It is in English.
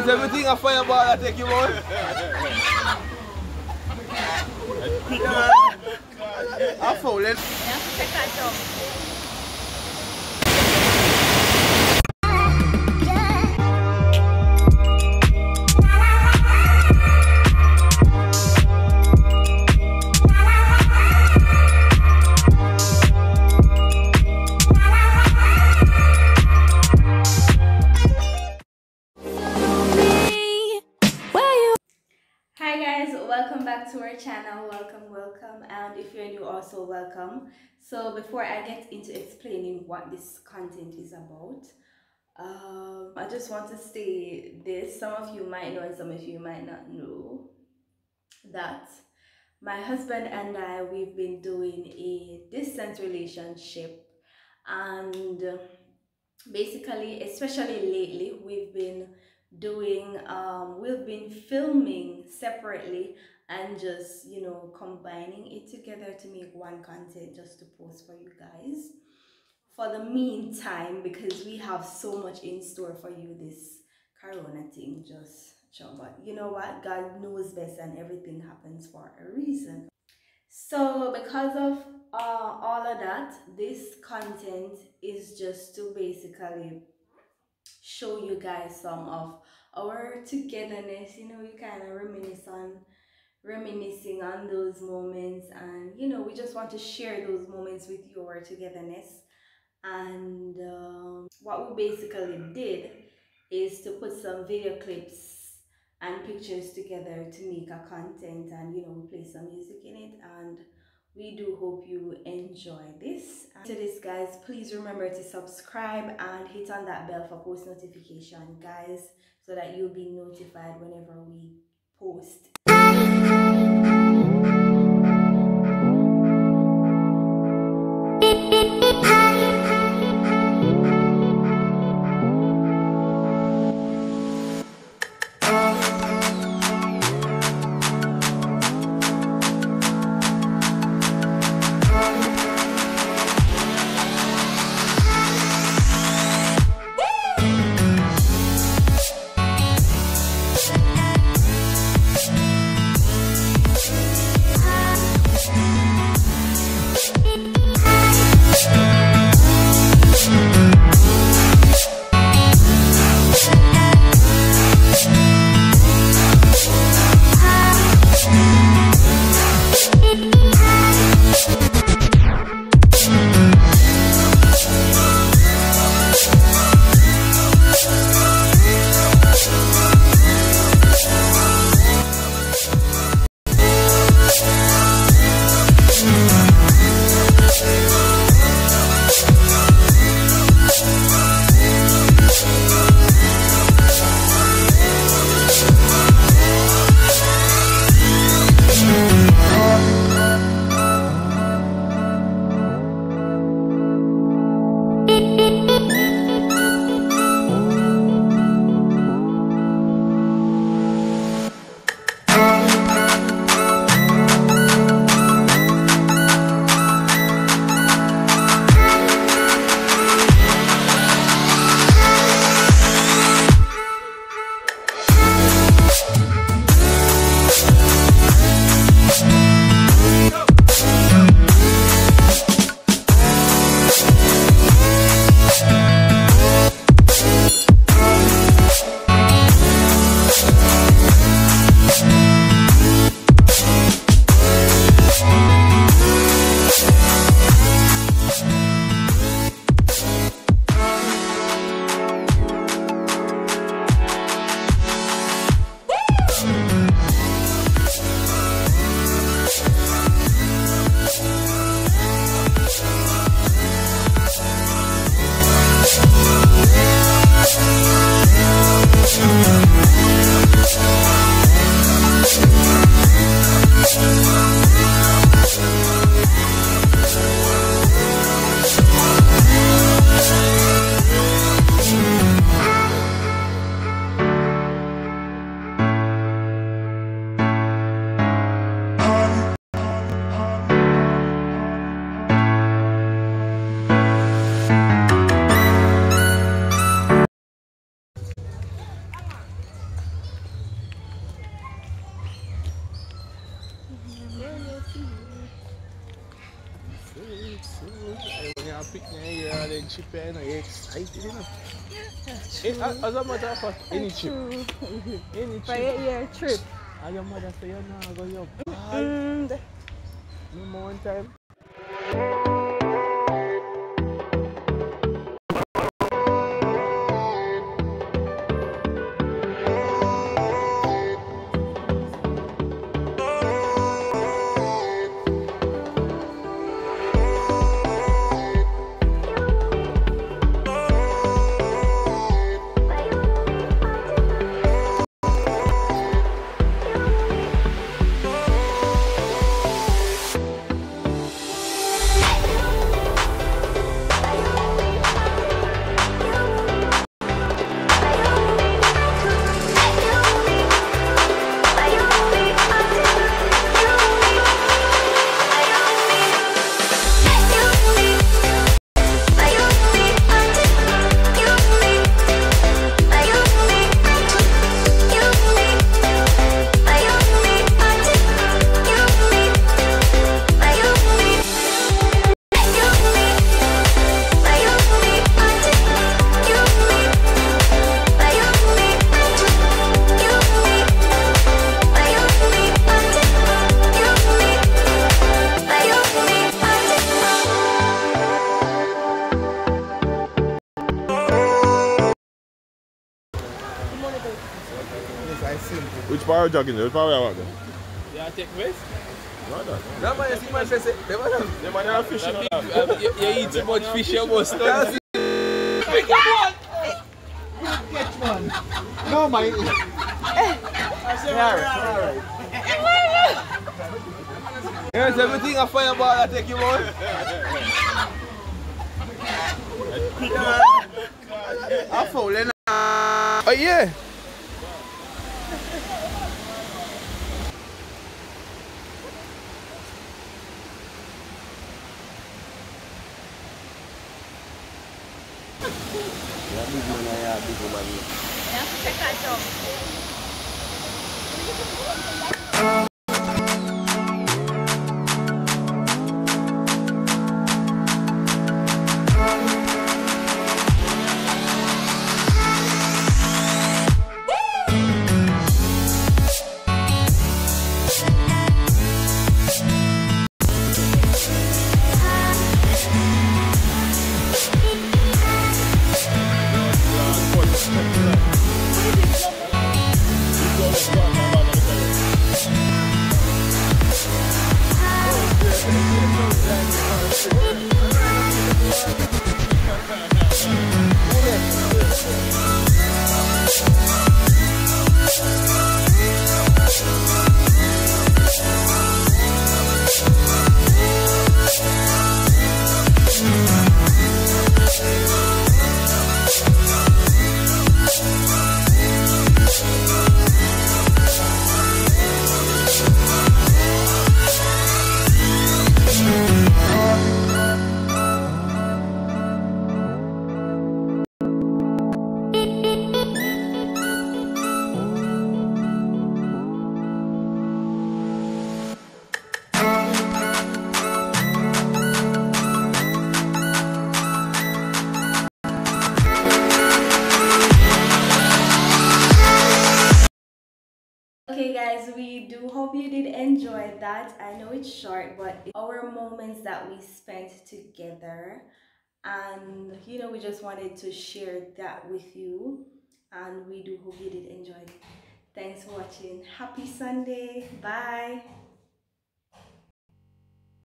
Guys, everything a fireball I take you out. I found it. Welcome, welcome, and if you're new, also welcome. So before I get into explaining what this content is about, um, I just want to say this. Some of you might know, and some of you might not know that my husband and I we've been doing a distant relationship, and basically, especially lately, we've been doing um we've been filming separately and just you know combining it together to make one content just to post for you guys. For the meantime because we have so much in store for you this corona thing just chill but you know what? God knows best and everything happens for a reason. So because of uh, all of that this content is just to basically show you guys some of our togetherness you know we kind of reminisce on reminiscing on those moments and you know we just want to share those moments with your togetherness. And um, what we basically did is to put some video clips and pictures together to make a content and you know we play some music in it. And we do hope you enjoy this. And to this guys please remember to subscribe and hit on that bell for post notification guys so that you'll be notified whenever we post picnic here and then chip here, you know, you're excited, you know. Eh, as as a matter of fact, any trip, any For trip, year trip. and your mother say, you know, go your Mm, Remember one time? Yes, I see. Which power jogging? Which power you walking? Yeah, take west. Brother. That man, you see man say, say, the man, The man are fishing. you, you, you eat too much fish, you must No, my. Yes, everything a fireball I take you out. I foul eh, nah. Oh yeah. Ya, ya, habis mana ya habis rumah ni. Ya, saya tak jom. Hope you did enjoy that. I know it's short, but our moments that we spent together, and you know, we just wanted to share that with you, and we do hope you did enjoy it. Thanks for watching. Happy Sunday. Bye.